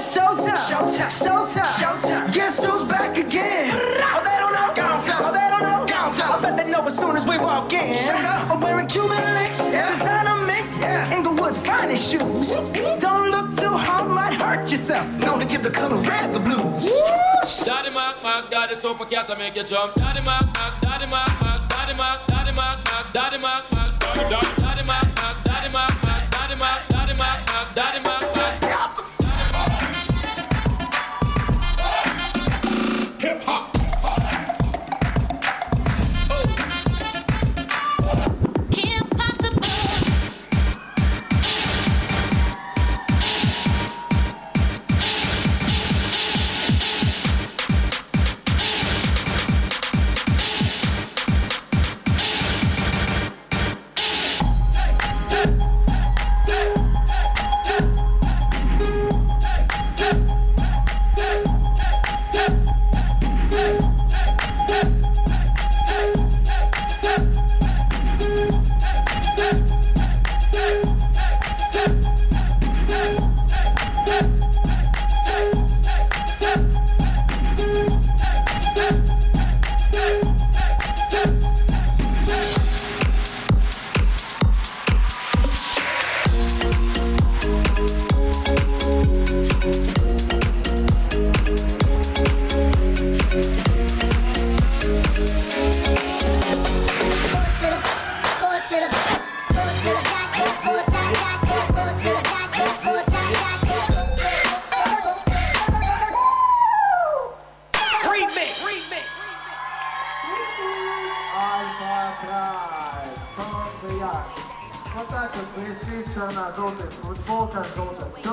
it's showtime. Showtime. Showtime. Showtime. Guess who's back again? Oh, they don't know. Oh, they don't know. I bet they know as soon as we walk in. I'm wearing Cuban links, yeah. designer mix, yeah. Inglewood's finest shoes. Don't look too hard, might hurt yourself. Known to give the color red the blues. Daddy Mark, Mark, Daddy Super Cat to make you jump. Daddy Mark, Mark, Daddy Вот так вот, поясница на желтых, футболка желтая.